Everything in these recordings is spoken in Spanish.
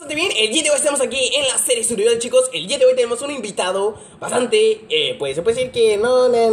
Bastante bien, el día de hoy estamos aquí en la serie Survival chicos. El día de hoy tenemos un invitado bastante, eh, pues se puede decir que no, no,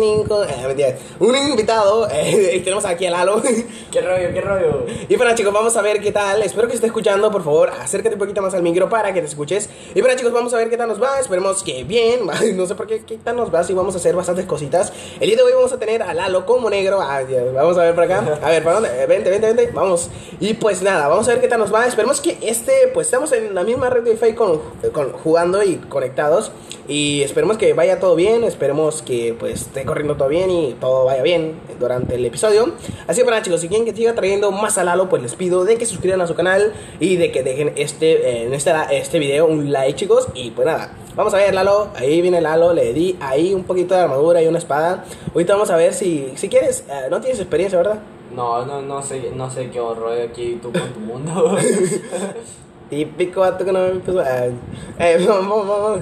mentira. Un invitado, eh, tenemos aquí a Lalo. ¿Qué rollo, qué rollo? Y bueno chicos, vamos a ver qué tal, espero que esté escuchando, por favor, acércate un poquito más al micro para que te escuches. Y bueno chicos, vamos a ver qué tal nos va, esperemos que bien, no sé por qué, qué tal nos va, si vamos a hacer bastantes cositas. El día de hoy vamos a tener a Lalo como negro, ah, vamos a ver por acá, a ver, ¿para dónde? Eh, Vente, vente, vente, vamos. Y pues nada, vamos a ver qué tal nos va, esperemos que este, pues estamos en la misma red Wi-Fi con, con- jugando y conectados. Y esperemos que vaya todo bien, esperemos que pues esté corriendo todo bien y todo vaya bien durante el episodio. Así que bueno chicos, si quieren que siga trayendo más a Lalo, pues les pido de que se suscriban a su canal y de que dejen este, en este, este video un like chicos. Y pues nada, vamos a ver Lalo, ahí viene Lalo, le di ahí un poquito de armadura y una espada. Ahorita vamos a ver si, si quieres, eh, no tienes experiencia, ¿verdad? No, no, no sé, no sé qué rollo aquí tú con tu mundo. Típico vato que no me empezó a... Eh, vamos, vamos, vamos.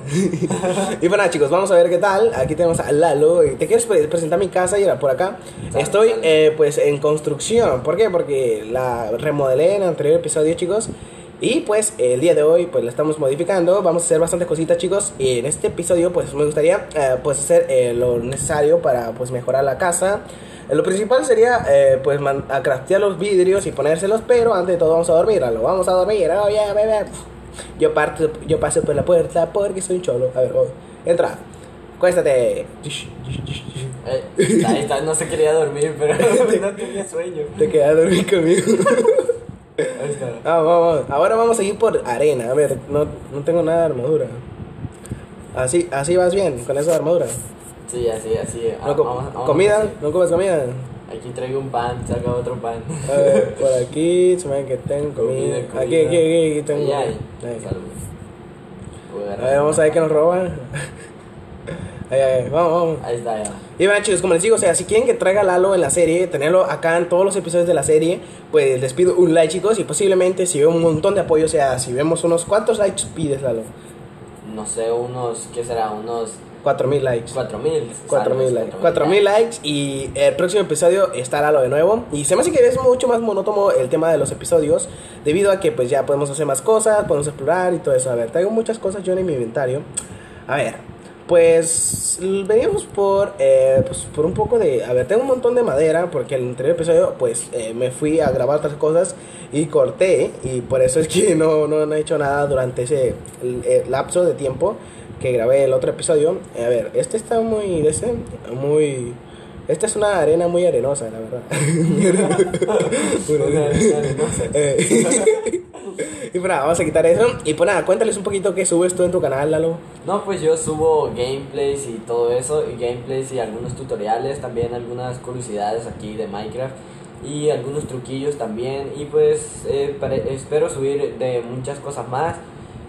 y bueno chicos, vamos a ver qué tal. Aquí tenemos a Lalo. ¿Te quieres pre- presentar mi casa y era por acá? Estoy eh, pues en construcción. ¿Por qué? Porque la remodelé en el anterior episodio chicos. Y pues el día de hoy pues la estamos modificando. Vamos a hacer bastantes cositas chicos. Y en este episodio pues me gustaría eh, pues hacer eh, lo necesario para pues mejorar la casa. Lo principal sería, eh, pues, man- a craftear los vidrios y ponérselos, pero antes de todo vamos a dormir, lo vamos a dormir, oh, yeah, bebé. Yo, parto, yo paso por la puerta porque soy un cholo. A ver, voy. entra, cuéstate. Eh, ahí está, no se quería dormir, pero no tenía sueño. Te quedas a dormir conmigo. Ahí está. Vamos, vamos, ahora vamos a ir por arena. A ver, no, no tengo nada de armadura. Así, así vas bien con esa armadura. Sí, así, así. No Ah, vamos- vamos ¿Comida? así. ¿No comes comida? Aquí traigo un pan, saca otro pan. A ver, por aquí se me que tengo comida. Comida, Aquí, aquí, aquí, aquí tengo. Ahí. Ahí. A ver, vamos a ver qué nos roban. Ahí, ahí, vamos, vamos. Ahí está, ya. Y bueno chicos, como les digo, o sea, si quieren que traiga Lalo en la serie, tenerlo acá en todos los episodios de la serie, pues les pido un like chicos y posiblemente si veo un montón de apoyo, o sea, si vemos unos, ¿cuántos likes pides Lalo? No sé, unos, ¿qué será? Unos 4000 likes. 4000. 4000 likes. 4000 likes y el próximo episodio está Lalo de nuevo. Y se me hace que es mucho más monótono el tema de los episodios, debido a que pues ya podemos hacer más cosas, podemos explorar y todo eso. A ver, traigo muchas cosas yo en mi inventario. A ver, pues veníamos por, eh, pues, por un poco de... A ver, tengo un montón de madera porque el anterior episodio pues eh, me fui a grabar otras cosas y corté y por eso es que no, no, no he hecho nada durante ese lapso de tiempo que grabé el otro episodio. Eh, A ver, este está muy... ese, muy... Esta es una arena muy arenosa, la verdad. Una arena arenosa. Eh, y pues nada, vamos a quitar eso. Y pues nada, cuéntales un poquito qué subes tú en tu canal, Lalo. No, pues yo subo gameplays y todo eso, y gameplays y algunos tutoriales, también algunas curiosidades aquí de Minecraft y algunos truquillos también, y pues eh, espero subir de muchas cosas más,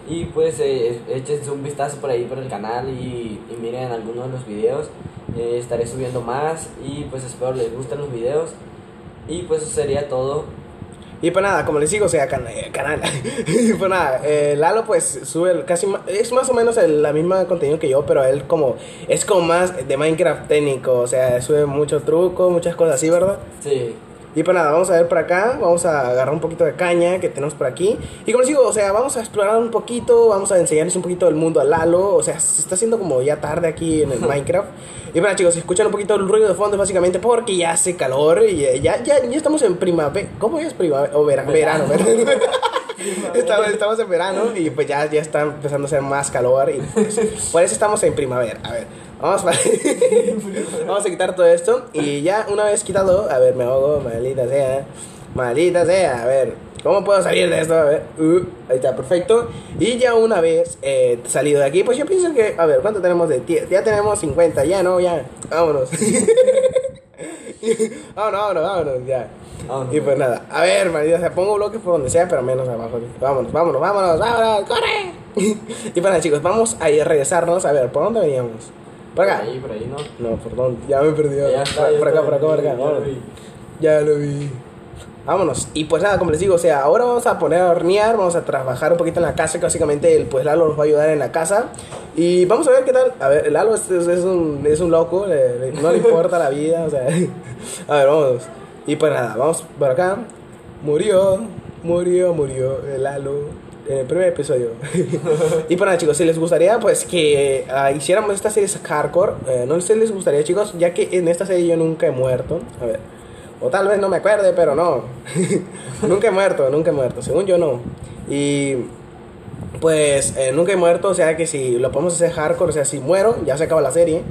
y pues eh, échense un vistazo por ahí por el canal y, y miren algunos de los videos, Eh, estaré subiendo más y pues espero les gusten los videos, y pues eso sería todo. Y pues nada, como les digo, o sea, can- eh, canal. y pues nada, eh, Lalo pues sube casi es más o menos el, la misma contenido que yo, pero él como es como más de Minecraft técnico, o sea, sube muchos trucos, muchas cosas así, ¿verdad? Sí, Y pues nada, vamos a ver por acá, vamos a agarrar un poquito de caña que tenemos por aquí. Y como les digo, o sea, vamos a explorar un poquito, vamos a enseñarles un poquito del mundo a Lalo. O sea, se está haciendo como ya tarde aquí en el Minecraft. Y bueno chicos, si escuchan un poquito el ruido de fondo básicamente porque ya hace calor y eh, ya, ya, ya estamos en primavera. ¿Cómo es primavera? O vera- verano, Verano. verano. Estamos, estamos en verano y pues ya, ya está empezando a hacer más calor y pues, por eso estamos en primavera. A ver, vamos, a- vamos a quitar todo esto y ya una vez quitado, a ver, me ahogo, maldita sea, maldita sea, a ver, ¿cómo puedo salir de esto? A ver, uh, ahí está, perfecto. Y ya una vez eh, salido de aquí, pues yo pienso que, a ver, ¿cuánto tenemos de tiempo? Ya tenemos 50, ya no, ya, vámonos. vámonos, vámonos, vámonos, ya. Vámonos. Y pues nada, a ver, maldita sea, pongo bloques por donde sea, pero menos abajo. Vámonos, vámonos, vámonos, vámonos, corre. y pues nada, chicos, vamos a ir a regresarnos. A ver, ¿por dónde veníamos? ¿Por acá? ahí, por ahí, ¿no? No, por dónde, ya me perdí. Ya está, por acá, por acá, por acá. ya lo vi. Ya lo vi. Vámonos. Y pues nada, como les digo, o sea, ahora vamos a poner a hornear, vamos a trabajar un poquito en la casa, que básicamente el pues Lalo nos va a ayudar en la casa. Y vamos a ver qué tal. A ver, el Lalo es, es- es un, es un loco, le- le- no le importa la vida, o sea. A ver, vamos. Y pues nada, vamos por acá. Murió, murió, murió el Lalo. En el primer episodio. y pues nada, chicos, si les gustaría, pues que ah, hiciéramos esta serie hardcore, eh, no sé si les gustaría, chicos, ya que en esta serie yo nunca he muerto. A ver, o tal vez no me acuerde, pero no. nunca he muerto, nunca he muerto, según yo no. Y pues eh, nunca he muerto, o sea que si lo podemos hacer hardcore, o sea, si muero, ya se acaba la serie.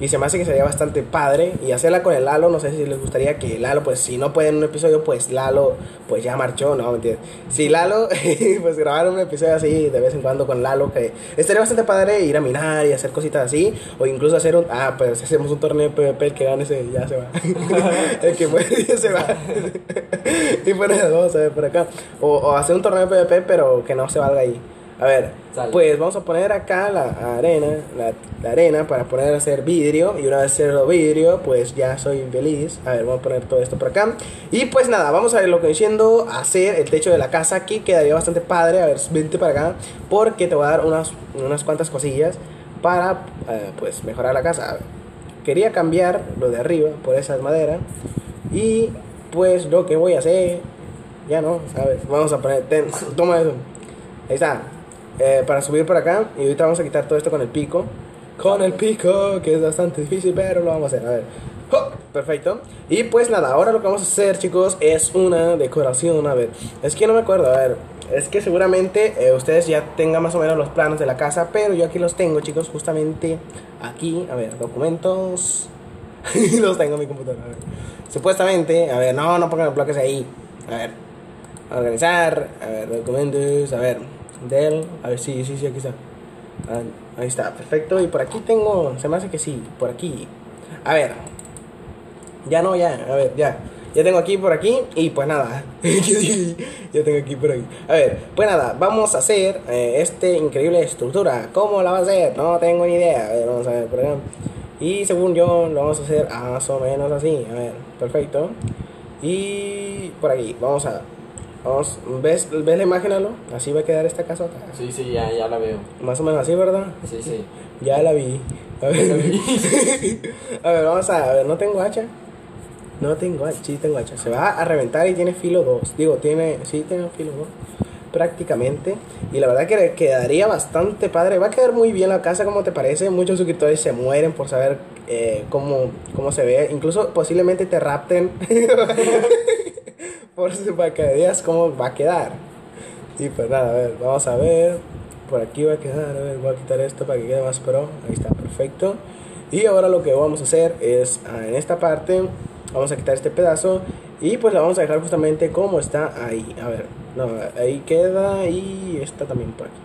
Y se me hace que sería bastante padre. Y hacerla con el Lalo, no sé si les gustaría que Lalo, pues si no puede en un episodio, pues Lalo, pues ya marchó, ¿no? ¿Me entiendes? Si Lalo, pues grabar un episodio así de vez en cuando con Lalo, que estaría bastante padre ir a minar y hacer cositas así. O incluso hacer un, ah, pues hacemos un torneo de PvP, el que gane ese ya se va. el que muere ya se va. y bueno, vamos a ver por acá. O, o hacer un torneo de PvP, pero que no se valga ahí. A ver, Sale. pues vamos a poner acá la arena, la, la arena para poner a hacer vidrio. Y una vez hacerlo vidrio, pues ya soy feliz. A ver, vamos a poner todo esto por acá. Y pues nada, vamos a ver lo que diciendo hacer el techo de la casa aquí. Quedaría bastante padre. A ver, vente para acá. Porque te voy a dar unas, unas cuantas cosillas para eh, pues mejorar la casa. Quería cambiar lo de arriba por esas maderas. Y pues lo que voy a hacer, ya no, ¿sabes? Vamos a poner, ten, toma eso. Ahí está. Eh, para subir por acá. Y ahorita vamos a quitar todo esto con el pico. Con el pico, que es bastante difícil, pero lo vamos a hacer. A ver. Perfecto. Y pues nada, ahora lo que vamos a hacer, chicos, es una decoración. A ver, es que no me acuerdo. A ver, es que seguramente eh, ustedes ya tengan más o menos los planos de la casa, pero yo aquí los tengo, chicos, justamente aquí. A ver, documentos. los tengo en mi computadora. A ver. Supuestamente, a ver, no, no pongan los bloques ahí. A ver, organizar. A ver, documentos. A ver, del. A ver, sí, sí, sí, aquí está. Ah, ahí está, perfecto. Y por aquí tengo, se me hace que sí, por aquí. A ver, ya no, ya, a ver, ya. Ya tengo aquí por aquí y pues nada. ya tengo aquí por aquí. A ver, pues nada, vamos a hacer eh, este increíble estructura. ¿Cómo la va a hacer? No tengo ni idea. A ver, vamos a ver por acá. Y según yo, lo vamos a hacer más o menos así. A ver, perfecto. Y por aquí, vamos a. Vamos, ¿ves, ¿Ves la imagen, Alo? Así va a quedar esta casota. Sí, sí, ya, ya la veo. Más o menos así, ¿verdad? Sí, sí. Ya la vi. A ver, a ver, vamos a, a ver, no tengo hacha. No tengo hacha, sí tengo hacha. Se va a reventar y tiene filo 2. Digo, tiene, sí tiene filo 2. Prácticamente. Y la verdad que quedaría bastante padre. Va a quedar muy bien la casa, como te parece. Muchos suscriptores se mueren por saber eh, cómo, cómo se ve. Incluso posiblemente te rapten. por para que veas cómo va a quedar. Y pues nada, a ver, vamos a ver. Por aquí va a quedar, a ver, voy a quitar esto para que quede más pro. Ahí está, perfecto. Y ahora lo que vamos a hacer es, ah, en esta parte, vamos a quitar este pedazo. Y pues la vamos a dejar justamente como está ahí. A ver, no, ahí queda y esta también por aquí.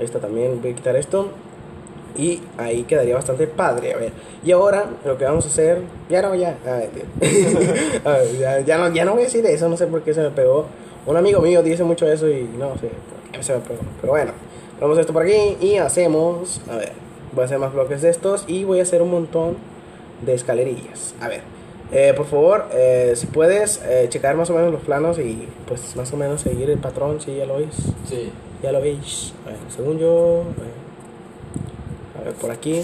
Esta también, voy a quitar esto. Y ahí quedaría bastante padre. A ver, y ahora lo que vamos a hacer, ya no, ya, a ver, a ver, ya, ya no, ya no voy a decir eso, no sé por qué se me pegó. Un amigo mío dice mucho eso y no sé por qué se me pegó. Pero bueno, vamos esto por aquí y hacemos, a ver, voy a hacer más bloques de estos y voy a hacer un montón de escalerillas. A ver, eh, por favor, eh, si puedes eh, checar más o menos los planos y pues más o menos seguir el patrón, si ya lo veis. Sí. Ya lo veis. A ver, según yo. A ver, por aquí.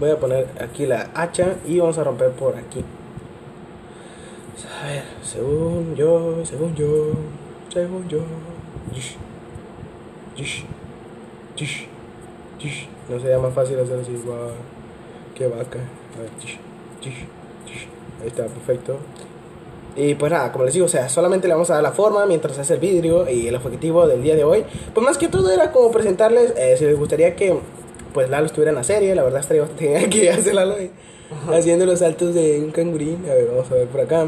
Voy a poner aquí la hacha y vamos a romper por aquí. A ver, según yo, según yo, según yo. No sería más fácil hacer así, guau. Qué vaca. A. Ahí está, perfecto. Y pues nada, como les digo, o sea, solamente le vamos a dar la forma mientras hace el vidrio y el objetivo del día de hoy. Pues más que todo era como presentarles, eh, si les gustaría que pues Lalo estuviera en la serie, la verdad estaría bastante genial que hace Lalo ahí, haciendo los saltos de un cangurín. A ver, vamos a ver por acá.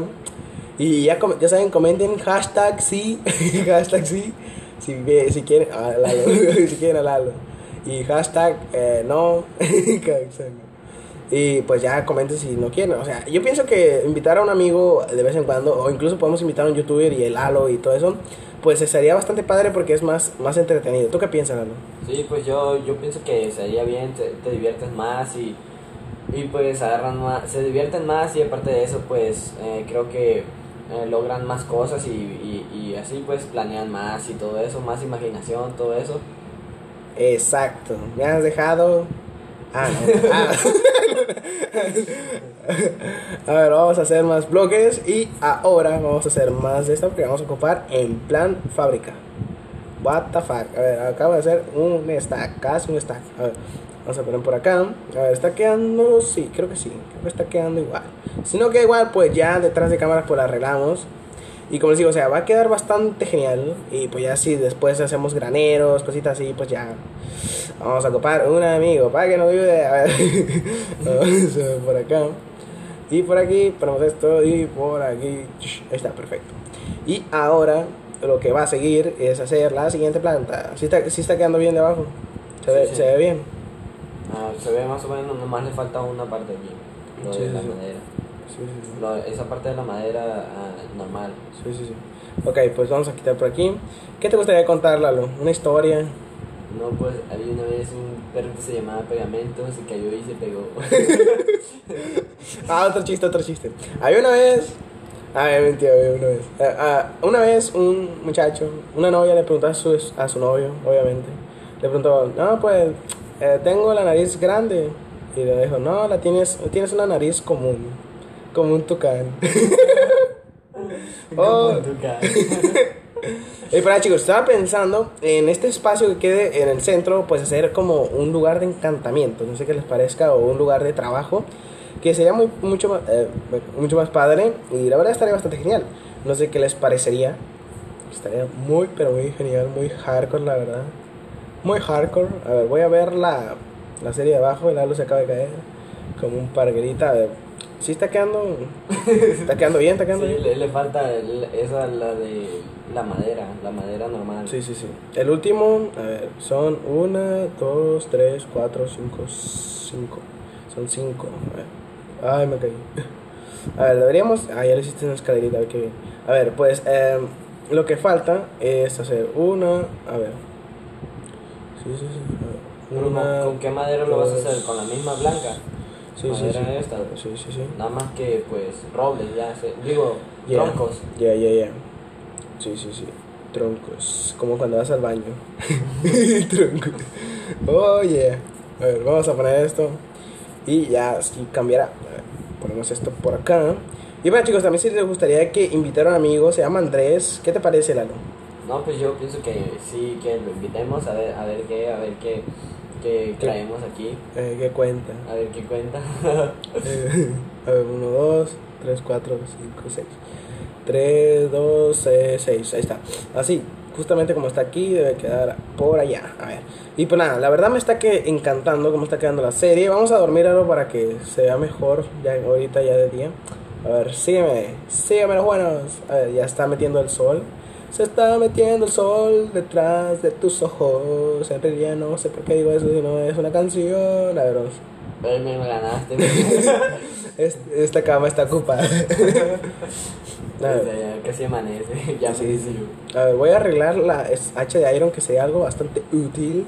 Y ya, ya saben, comenten hashtag sí, hashtag sí, si, si quieren a Lalo, si quieren a Lalo. Y hashtag eh, no, y pues ya comenten si no quieren. O sea, yo pienso que invitar a un amigo de vez en cuando, o incluso podemos invitar a un youtuber y el Halo y todo eso, pues estaría bastante padre porque es más, más entretenido. ¿Tú qué piensas, Halo? Sí, pues yo, yo pienso que sería bien, te, te diviertes más y, y pues agarran más, se divierten más y aparte de eso pues eh, creo que eh, logran más cosas y, y, y así pues planean más y todo eso, más imaginación, todo eso. Exacto. Me has dejado. Ah, a ver, vamos a hacer más bloques y ahora vamos a hacer más de esta porque vamos a ocupar en plan fábrica. What the fuck. A ver, acabo de hacer un stack, casi un stack. A ver, vamos a poner por acá. A ver, está quedando, sí, creo que sí. Creo que está quedando igual. Si no queda igual, pues ya detrás de cámaras pues la arreglamos. Y como les digo, o sea, va a quedar bastante genial. Y pues ya si después hacemos graneros, cositas así, pues ya vamos a copar un amigo para que nos ayude. A ver, vamos a por acá. Y por aquí ponemos esto y por aquí. Ahí está, perfecto. Y ahora lo que va a seguir es hacer la siguiente planta. Si está, sí está quedando bien de abajo. Se, Sí, ve, sí. se ve bien. Ah, se ve más o menos, nomás le falta una parte aquí. Lo Sí, de la sí, sí. madera. Sí, sí, sí. Lo- esa parte de la madera ah, normal. Sí, sí, sí. Ok, pues vamos a quitar por aquí. ¿Qué te gustaría contar, Lalo? ¿Una historia? No, pues había una vez un perro que se llamaba Pegamento, se cayó y se pegó. Ah, otro chiste, otro chiste. Había una vez. Ah, mentira, había una vez. Ah, ah, una vez un muchacho, una novia le preguntó a su, a su novio, obviamente. Le preguntó, no, pues eh, tengo la nariz grande. Y le dijo, no, la tienes, tienes una nariz común, como un tucán. Oh. Como tu cara. Y para chicos, estaba pensando en este espacio que quede en el centro, pues hacer como un lugar de encantamiento, no sé qué les parezca, o un lugar de trabajo, que sería muy, mucho, más, eh, mucho más padre y la verdad estaría bastante genial. No sé qué les parecería, estaría muy, pero muy genial, muy hardcore, la verdad. Muy hardcore. A ver, voy a ver la, la serie de abajo, el halo se acaba de caer, como un parguerita. A ver, sí está quedando, está quedando bien, está quedando Sí, bien. le, le falta el- esa, la de la madera, la madera normal. Sí, sí, sí. El último, a ver, son una, dos, tres, cuatro, cinco, cinco. Son cinco. A ver. Ay, me caí. A ver, deberíamos. Ah, ya le hiciste una escalerita, qué bien. A ver, pues em, lo que falta es hacer una. A ver. Sí, sí, sí. a ver, Pero ¿con- Una. ¿Con qué madera lo vas a hacer? ¿Con la misma blanca? Sí, sí, sí. madera esta? Sí, sí, sí. Nada más que, pues, robles, ya sé. Digo, Yeah. troncos. Ya, ya, ya. Sí, sí, sí. Troncos. Como cuando vas al baño. Troncos. Oh, yeah. A ver, vamos a poner esto. Y ya, así cambiará. Ponemos esto por acá. Y bueno, chicos, también si les gustaría que invitara a un amigo, se llama Andrés. ¿Qué te parece, Lalo? No, pues yo pienso que sí, que lo invitemos a ver, a ver qué, a ver qué, ¿Qué? traemos aquí, Eh, ¿Qué cuenta? a ver qué cuenta. Eh, a ver, 1, 2, 3, 4, 5, 6. 3, 2, 6. Ahí está. Así, justamente como está aquí, debe quedar por allá. A ver. Y pues nada, la verdad me está que encantando cómo está quedando la serie. Vamos a dormir algo para que se vea mejor. Ya ahorita ya de día. A ver, sígueme. Sígueme los buenos. A ver, ya está metiendo el sol. Se está metiendo el sol detrás de tus ojos. En realidad no sé por qué digo eso, si no es una canción. A ver, vamos. Ay, me ganaste. Es- esta cama está ocupada. A ver, Ya, ya casi amanece, ya Sí, amaneció. a ver, voy a arreglar la hacha de iron que sea algo bastante útil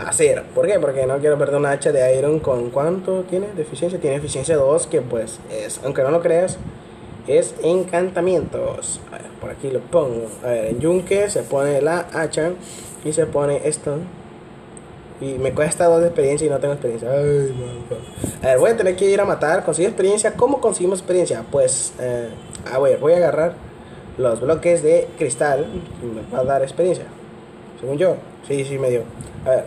hacer. ¿Por qué? Porque no quiero perder una hacha de iron con cuánto tiene de eficiencia. Tiene eficiencia 2 que pues es, aunque no lo creas, es encantamientos. Por aquí lo pongo. A ver, en yunque se pone la hacha y se pone esto. Y me cuesta dos de experiencia y no tengo experiencia. A ver, voy a tener que ir a matar, conseguir experiencia. ¿Cómo conseguimos experiencia? Pues, eh, a ver, voy a agarrar los bloques de cristal y me va a dar experiencia. Según yo. Sí, sí, me dio. A ver,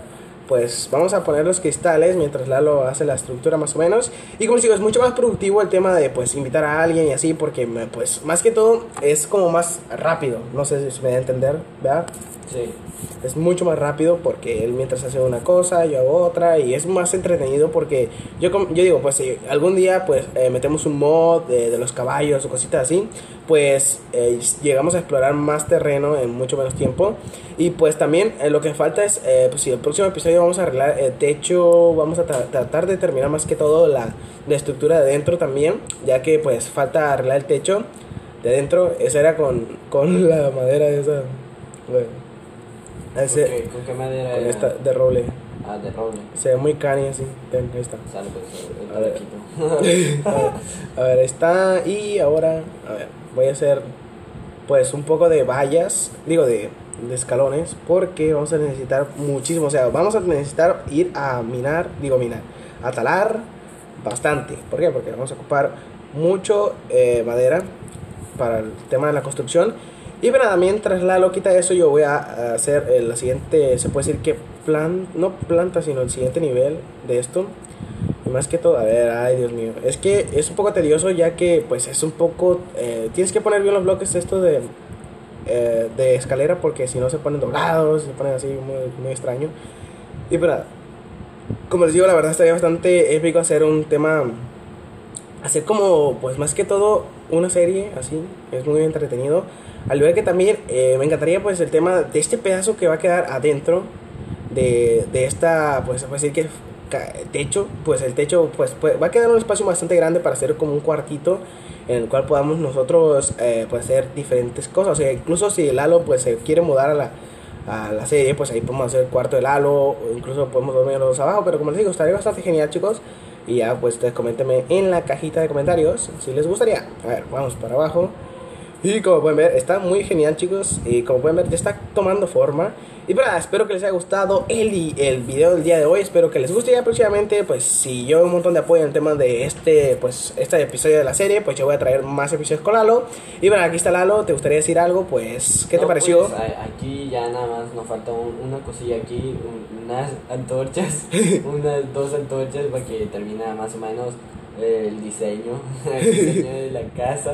pues vamos a poner los cristales mientras Lalo hace la estructura más o menos. Y como digo, es mucho más productivo el tema de pues invitar a alguien y así porque pues más que todo es como más rápido. No sé si me da a entender, ¿verdad? Sí. Es mucho más rápido porque él mientras hace una cosa, yo hago otra y es más entretenido porque yo, yo digo, pues si algún día pues eh, metemos un mod de, de los caballos o cositas así, pues eh, llegamos a explorar más terreno en mucho menos tiempo y pues también eh, lo que falta es, eh, pues si el próximo episodio vamos a arreglar el techo, vamos a tra- tratar de terminar más que todo la, la estructura de dentro también, ya que pues falta arreglar el techo de dentro, esa era con, con la madera esa, bueno. Ese- ¿Con qué, con qué madera con era? esta de roble. Ah, de roble. Se ve muy cani así. Ven, ahí está. Sale, pues, a, ver, a ver, está. Y ahora, a ver, voy a hacer pues un poco de vallas, digo de, de escalones, porque vamos a necesitar muchísimo. O sea, vamos a necesitar ir a minar, digo minar, a talar bastante. ¿Por qué? Porque vamos a ocupar mucho eh, madera para el tema de la construcción. Y nada, mientras Lalo quita eso, yo voy a hacer eh, la siguiente, se puede decir que plan, no planta, sino el siguiente nivel de esto. Y más que todo, a ver, ay Dios mío, es que es un poco tedioso ya que pues es un poco, eh, tienes que poner bien los bloques estos de, eh, de escalera porque si no se ponen doblados, se ponen así muy, muy extraño. Y pero, como les digo, la verdad estaría bastante épico hacer un tema, hacer como, pues más que todo, una serie así, es muy entretenido. Al ver que también eh, me encantaría pues el tema de este pedazo que va a quedar adentro de, de esta, pues se puede decir que techo, pues el techo pues, pues, va a quedar un espacio bastante grande para hacer como un cuartito en el cual podamos nosotros eh, pues hacer diferentes cosas. O sea, incluso si Lalo pues se quiere mudar a la, a la serie, pues ahí podemos hacer el cuarto de Lalo, o incluso podemos dormir los abajo, pero como les digo, estaría bastante genial chicos. Y ya pues ustedes coméntenme en la cajita de comentarios si les gustaría. A ver, vamos para abajo. Y como pueden ver, está muy genial, chicos. Y como pueden ver, ya está tomando forma. Y para espero que les haya gustado el, el video del día de hoy. Espero que les guste ya próximamente. Pues si yo un montón de apoyo en el tema de este, pues, este episodio de la serie, pues yo voy a traer más episodios con Lalo. Y bueno, aquí está Lalo. ¿Te gustaría decir algo? Pues, ¿qué te No, pareció? pues, aquí ya nada más nos falta un- una cosilla aquí, un- unas antorchas, unas dos antorchas para que termine más o menos el diseño, el diseño de la casa.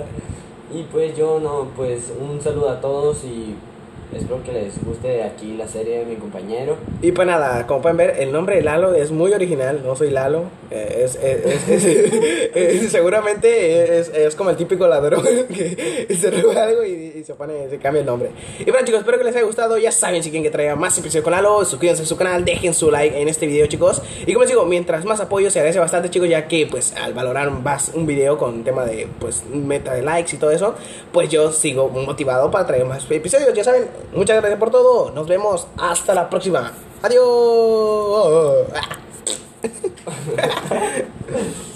Y pues yo no, pues un saludo a todos y espero que les guste aquí la serie de mi compañero. Y pues nada, como pueden ver, el nombre de Lalo es muy original. No soy Lalo. eh, Es, es- es- seguramente es como el típico ladrón que se roba algo y, y se pone, se cambia el nombre. Y bueno chicos, espero que les haya gustado. Ya saben, si quieren que traiga más episodios con Lalo, suscríbanse a su canal, dejen su like en este video chicos. Y como les digo, mientras más apoyo se agradece bastante chicos, ya que pues al valorar más un video con tema de pues meta de likes y todo eso, pues yo sigo motivado para traer más episodios. Ya saben, muchas gracias por todo. Nos vemos hasta la próxima. Adiós.